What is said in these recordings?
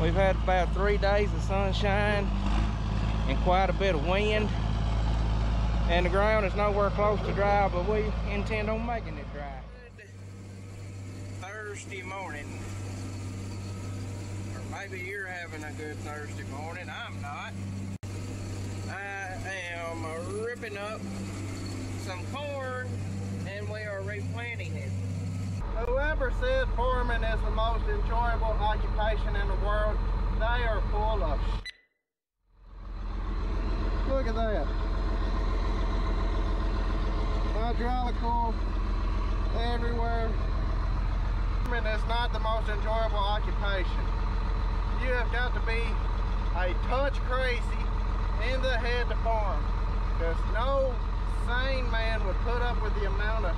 We've had about three days of sunshine and quite a bit of wind. And the ground is nowhere close to dry, but we intend on making it dry. Thursday morning. Or maybe you're having a good Thursday morning. I'm not. I am ripping up some corn and we are replanting it. Whoever says farming is the most enjoyable occupation in the world, they are full of Look at that. Hydraulical everywhere. Farming is not the most enjoyable occupation. You have got to be a touch crazy in the head to farm. Because no sane man would put up with the amount of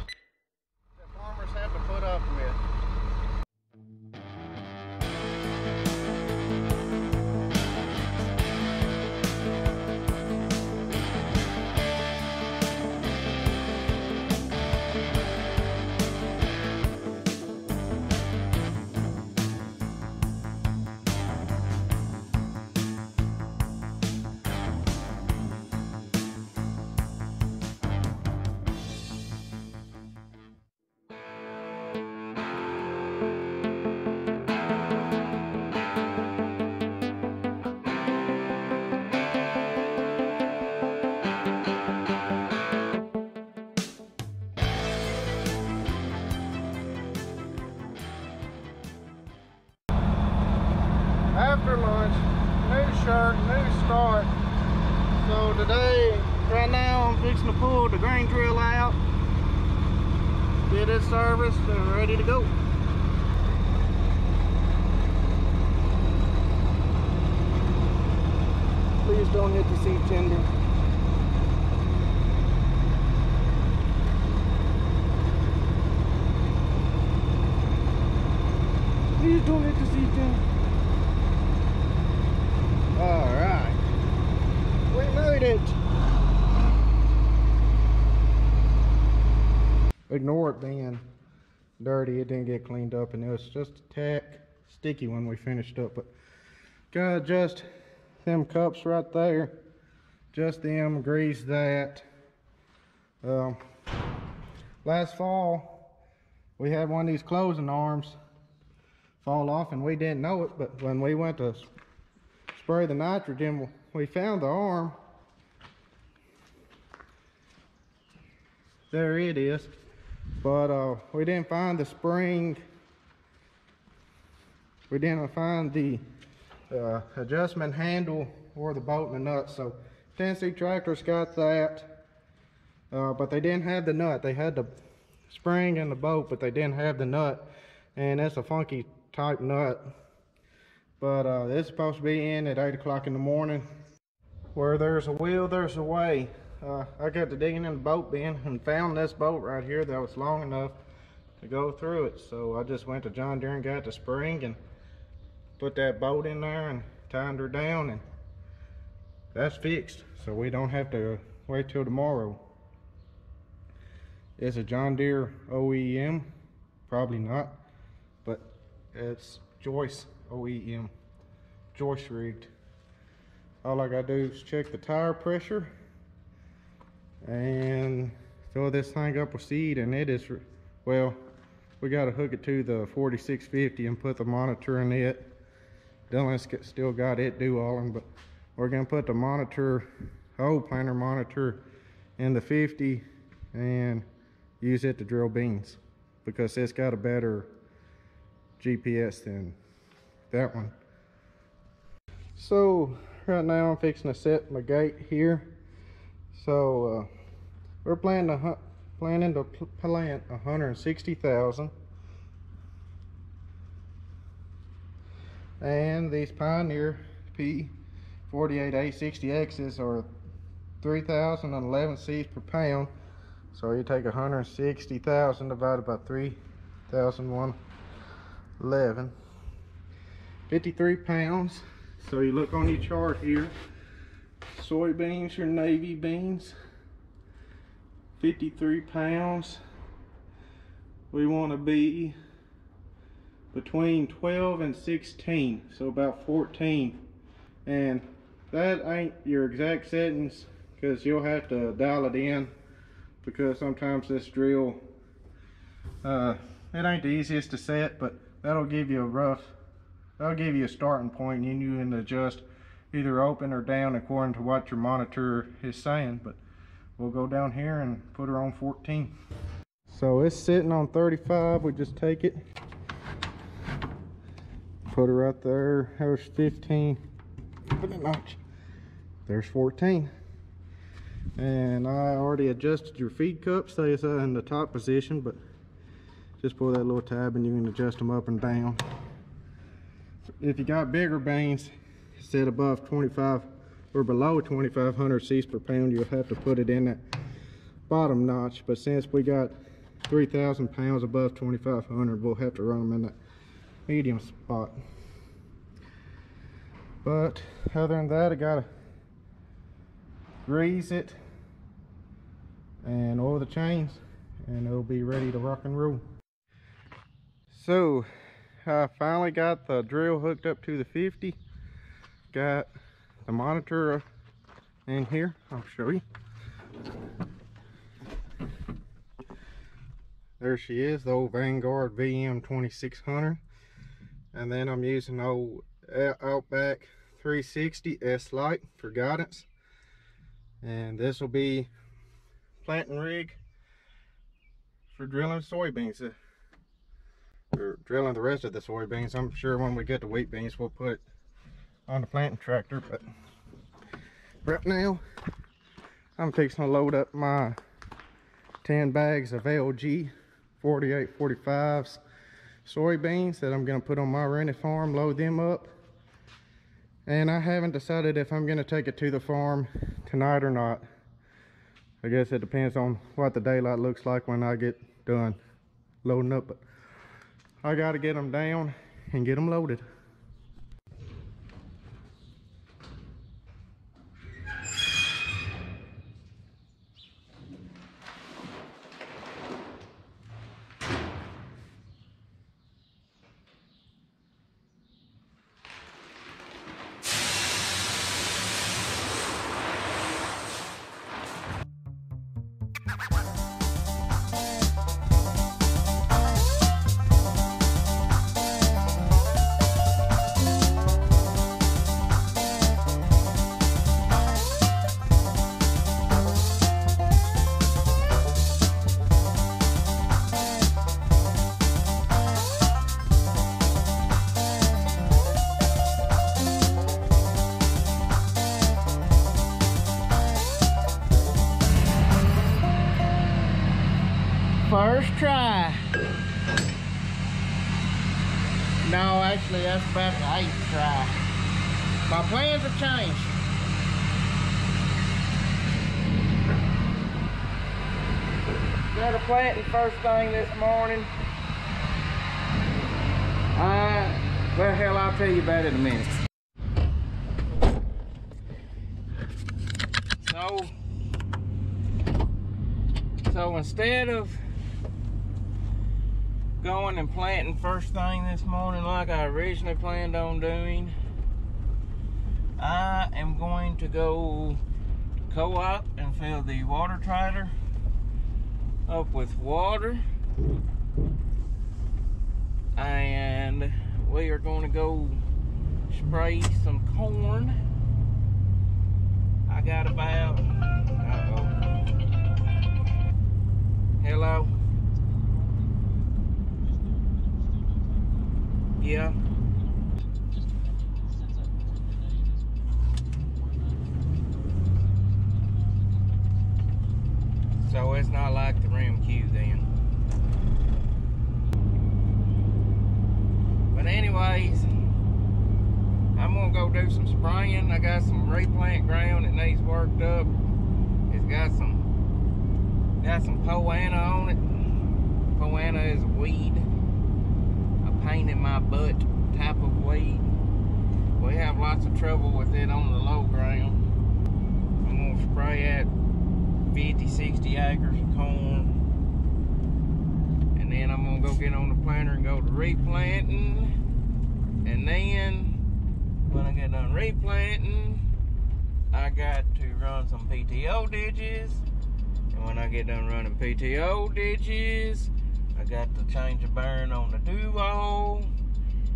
that farmers have to put up with. To pull the grain drill out, get it serviced and ready to go. Please don't hit the seed tender. Please don't hit the seed tender. All right, we made it. Ignore it being dirty. It didn't get cleaned up, and it was just a tack sticky when we finished up. But gotta adjust them cups right there. Just them, grease that. Um, last fall, we had one of these closing arms fall off, and we didn't know it. But when we went to spray the nitrogen, we found the arm. There it is. But uh, we didn't find the spring. We didn't find the uh, adjustment handle or the bolt and the nut. So Tennessee Tractors got that. Uh, but they didn't have the nut. They had the spring and the bolt, but they didn't have the nut. And it's a funky type nut. But uh, it's supposed to be in at 8 o'clock in the morning. Where there's a will, there's a way. Uh, I got to digging in the boat bin and found this boat right here that was long enough to go through it. So I just went to John Deere and got the spring and put that boat in there and timed her down and that's fixed. So we don't have to wait till tomorrow. It's a John Deere OEM, probably not, but it's Joyce OEM, Joyce rigged. All I gotta do is check the tire pressure and fill this thing up with seed and it is, well, we gotta hook it to the 4650 and put the monitor in it. Dylan's still got it do all, them, but we're gonna put the monitor, hole planter monitor in the 50 and use it to drill beans because it's got a better GPS than that one. So right now I'm fixing to set my gate here. So uh, we're planning to planning to plant 160,000. And these Pioneer P48A60Xs are 3,011 seeds per pound. So you take 160,000 divided by 3,111. 53 pounds. So you look on your chart here. Soybeans, your navy beans. 53 pounds. We want to be between 12 and 16, so about 14. And that ain't your exact settings because you'll have to dial it in because sometimes this drill, uh, it ain't the easiest to set, but that'll give you a rough, that'll give you a starting point and you can adjust either open or down according to what your monitor is saying. But we'll go down here and put her on 14. So it's sitting on 35, we just take it, put her right there, there's 15, put a notch, there's 14. And I already adjusted your feed cup, stays uh, in the top position, but just pull that little tab and you can adjust them up and down. If you got bigger beans, set above 25 or below 2500 C's per pound, you'll have to put it in that bottom notch. But since we got 3,000 pounds above 2,500, we'll have to run them in that medium spot. But other than that, I gotta grease it and oil the chains and it'll be ready to rock and roll. So I finally got the drill hooked up to the 50. Got the monitor in here. I'll show you. There she is, the old Vanguard VM 2600. And then I'm using the old Outback 360 S-Lite for guidance. And this will be planting rig for drilling soybeans. Or drilling the rest of the soybeans. I'm sure when we get the wheat beans, we'll put on the planting tractor. But right now, I'm fixing to load up my 10 bags of LG 4845s soybeans that I'm going to put on my rented farm, load them up. And I haven't decided if I'm going to take it to the farm tonight or not. I guess it depends on what the daylight looks like when I get done loading up. But I got to get them down and get them loaded. First try. No, actually that's about the eighth try. My plans have changed. Started planting first thing this morning. Uh, well hell I'll tell you about it in a minute. So, so instead of going and planting first thing this morning like I originally planned on doing. I am going to go co-op and fill the water trailer up with water. And we are going to go spray some corn. I got about, uh -oh. hello? Yeah. So it's not like the Ram Q then. But anyways, I'm gonna go do some spraying. I got some replant ground that needs worked up. It's got some got some poa on it. Poa is a weed pain in my butt type of weed. We have lots of trouble with it on the low ground. I'm gonna spray at 50, 60 acres of corn. And then I'm gonna go get on the planter and go to replanting. And then when I get done replanting, I got to run some PTO ditches. And when I get done running PTO ditches, I got to change the bearing on the duo.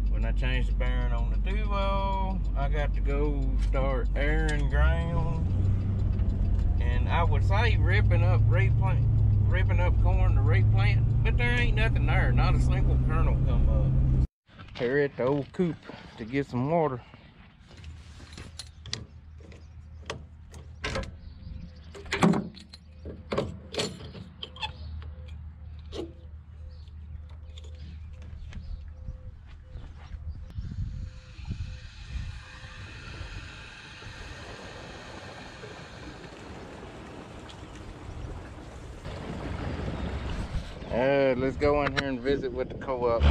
When I change the bearing on the duo, I got to go start airing ground. And I would say ripping up replant, ripping up corn to replant, but there ain't nothing there. Not a single kernel come up. Here at the old coop to get some water. Uh, let's go in here and visit with the co-op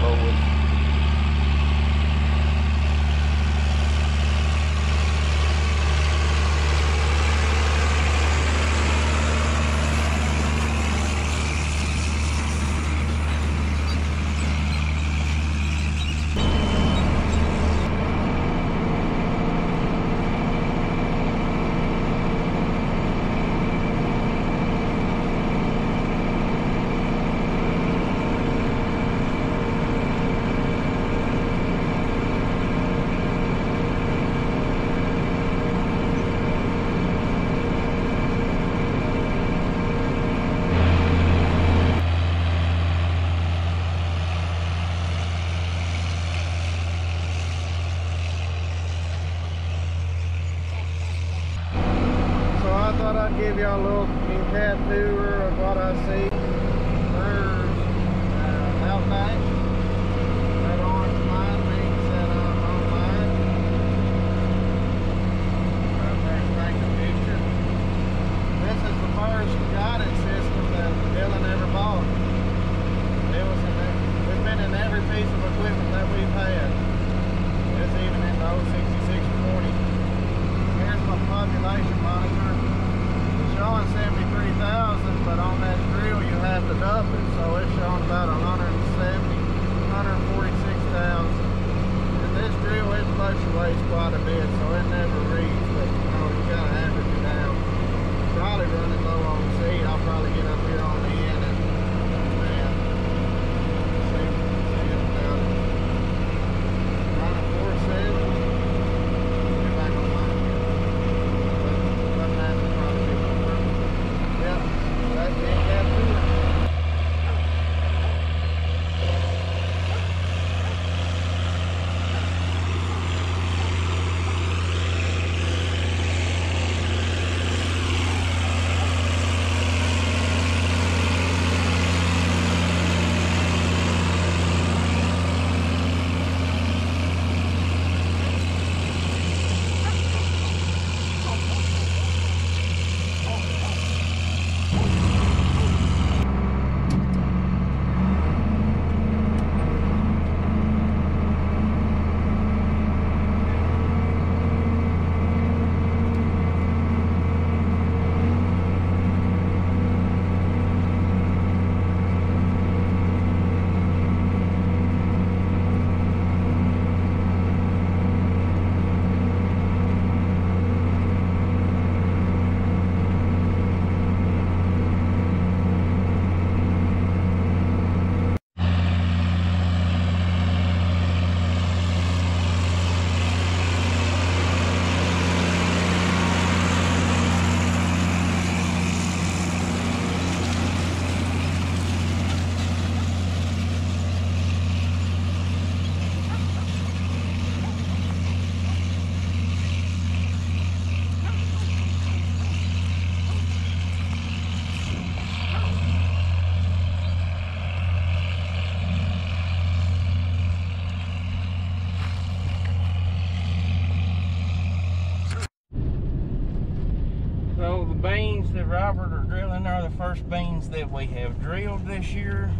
first beans that we have drilled this year.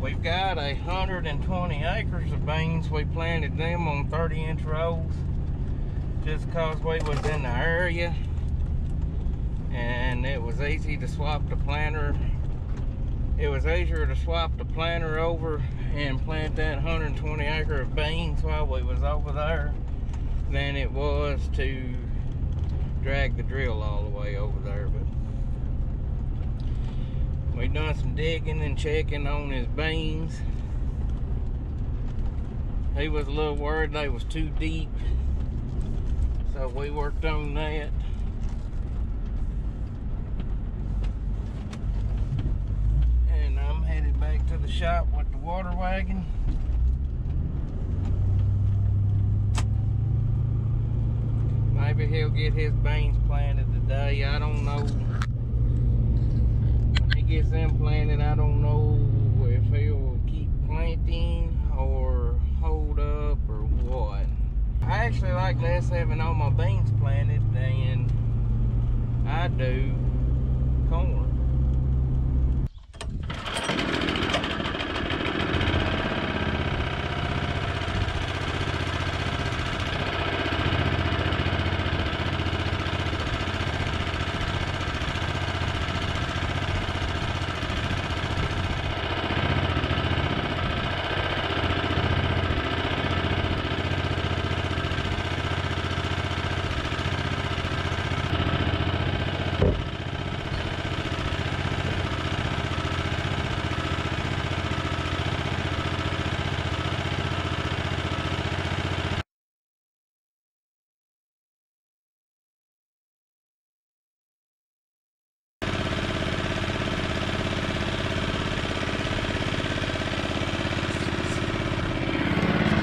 We've got 120 acres of beans. We planted them on 30 inch rows just cause we was in the area and it was easy to swap the planter it was easier to swap the planter over and plant that 120 acre of beans while we was over there than it was to drag the drill all the way over there. But we done some digging and checking on his beans. He was a little worried they was too deep. So we worked on that. And I'm headed back to the shop with the water wagon. Maybe he'll get his beans planted today. I don't know. Gets them planted, I don't know if he'll keep planting or hold up or what. I actually like less having all my beans planted than I do corn.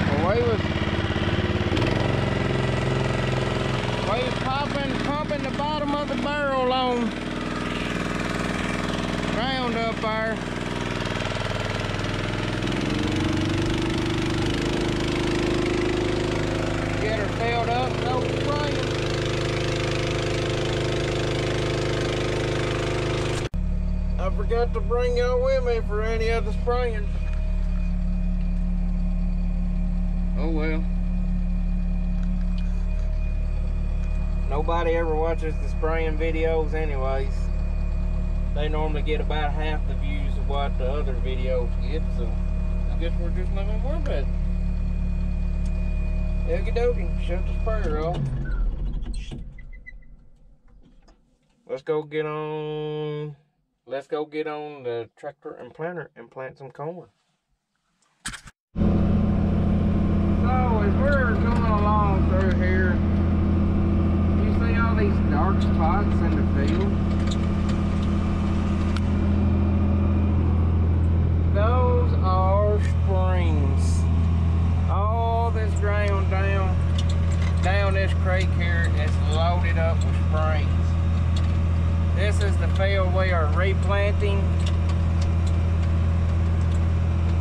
Well, we was we was popping, pumping bottom the barrel on ground up there. Get her filled up, go spraying. I forgot to bring y'all with me for any of the spraying. Nobody ever watches the spraying videos anyways. They normally get about half the views of what the other videos get, so I guess we're just living more bad. Okie dokie, shut the sprayer off. Let's go get on let's go get on the tractor and planter and plant some corn. So as we're going along through here, dark spots in the field? Those are springs. All this ground down, down this creek here is loaded up with springs. This is the field we are replanting.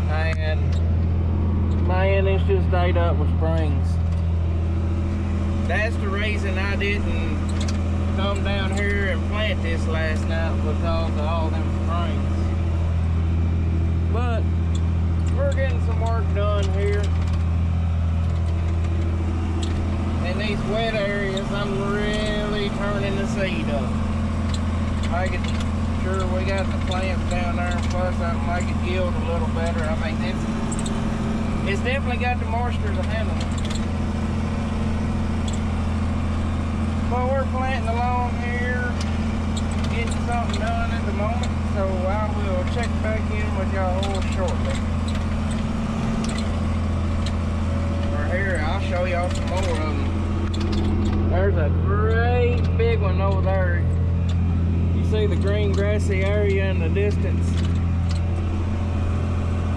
And man, it's just ate up with springs. That's the reason I didn't come down here and plant this last night because of all them springs. But we're getting some work done here. In these wet areas, I'm really turning the seed up. Making sure we got the plants down there, plus I make it yield a little better. I mean, it's, it's definitely got the moisture to handle it. Well, we're planting along here, getting something done at the moment, so I will check back in with y'all shortly. Or here, I'll show y'all some more of them. There's a great big one over there. You see the green grassy area in the distance.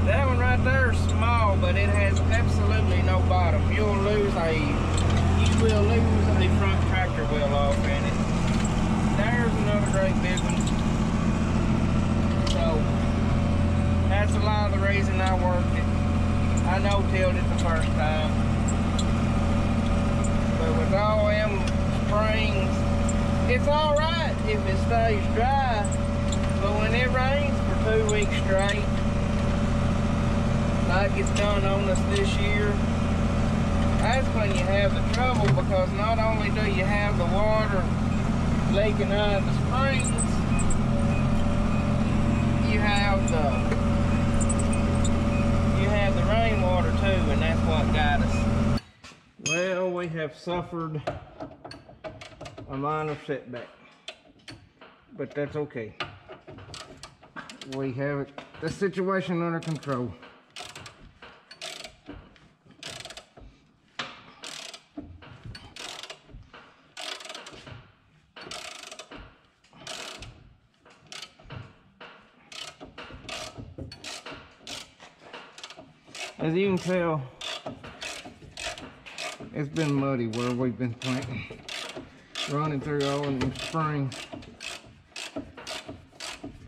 That one right there is small, but it has absolutely no bottom. You'll lose a, you will lose a front wheel off in it. There's another great big one. So, that's a lot of the reason I worked it. I know tilled it the first time. But with all them springs, it's alright if it stays dry. But when it rains for two weeks straight, like it's done on us this year, that's when you have the trouble because not only do you have the water leaking out of the springs, you have the you have the rainwater too, and that's what got us. Well, we have suffered a minor setback, but that's okay. We have it, the situation under control. Tell, it's been muddy where we've been planting. Running through all in the spring.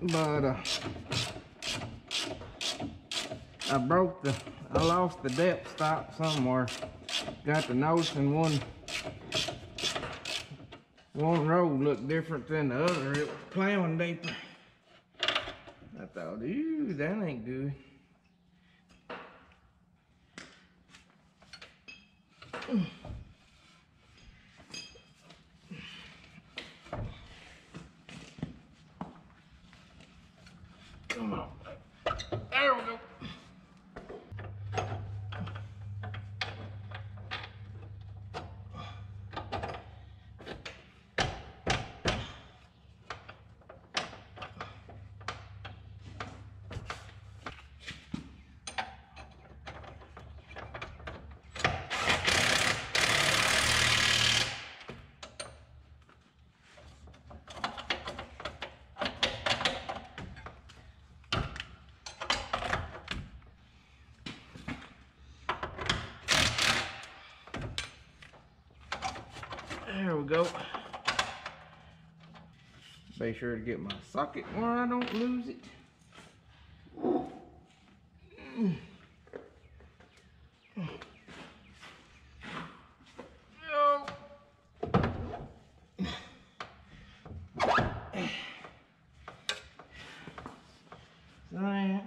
But uh, I broke the, I lost the depth stop somewhere. Got the notion one, one road looked different than the other. It was plowing deeper. I thought, ew, that ain't good. Come on. There we go. There we go. Be sure to get my socket where I don't lose it. Man.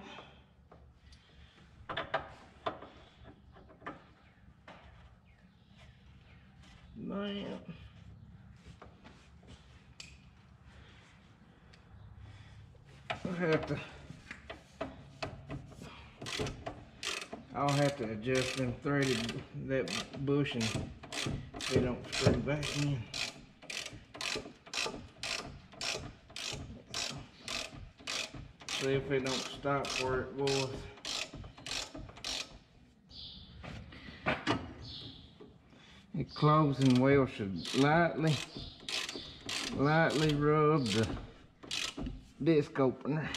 Have to. I'll have to adjust them threaded that bushing. They don't screw back in. See if it don't stop where it was. The closing wheel should lightly, lightly rub the disc opener.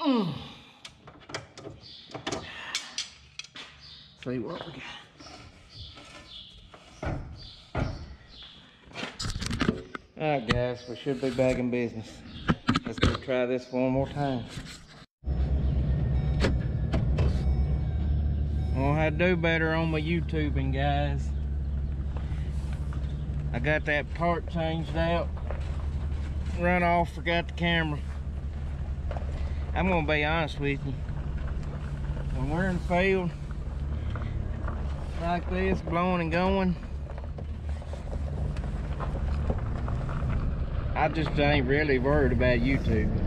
Mm. See what we got. Alright guys, we should be back in business. Let's go try this one more time. I do better on my YouTubing, guys. I got that part changed out. Run off, forgot the camera. I'm gonna be honest with you. When we're in the field like this, blowing and going, I just ain't really worried about YouTube.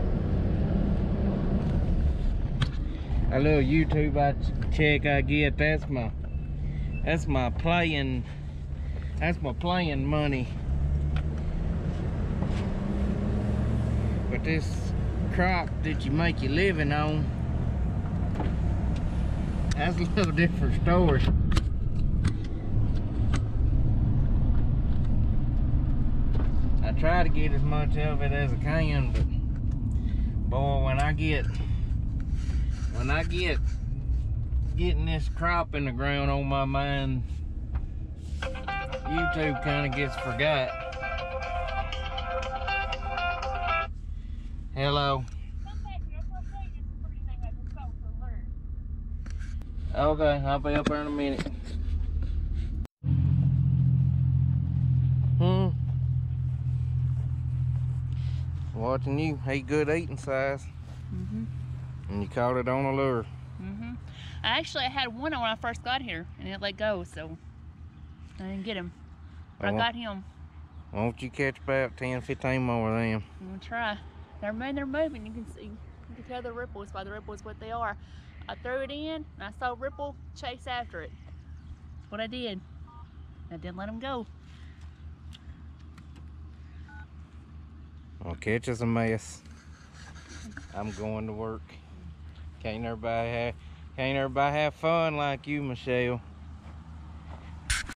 A little YouTube I check I get, that's my that's my playing that's my playing money. But this crop that you make your living on, that's a little different story. I try to get as much of it as I can, but boy, when I get when I get getting this crop in the ground on my mind, YouTube kind of gets forgot. Hello. Okay, I'll be up there in a minute. Hmm. Watching you. Hey, good eating size. hmm And you caught it on a lure. Mm-hmm. I actually I had one when I first got here, and it let go. So I didn't get him. But I got him. Won't you catch about 10, 15 more of them? I'm gonna try. They're moving, they're moving. You can see, you can tell the ripples by the ripples what they are. I threw it in, and I saw ripple chase after it. That's what I did. I didn't let him go. Well, catch us a mess. I'm going to work. Can't everybody have, can't everybody have fun like you, Michelle?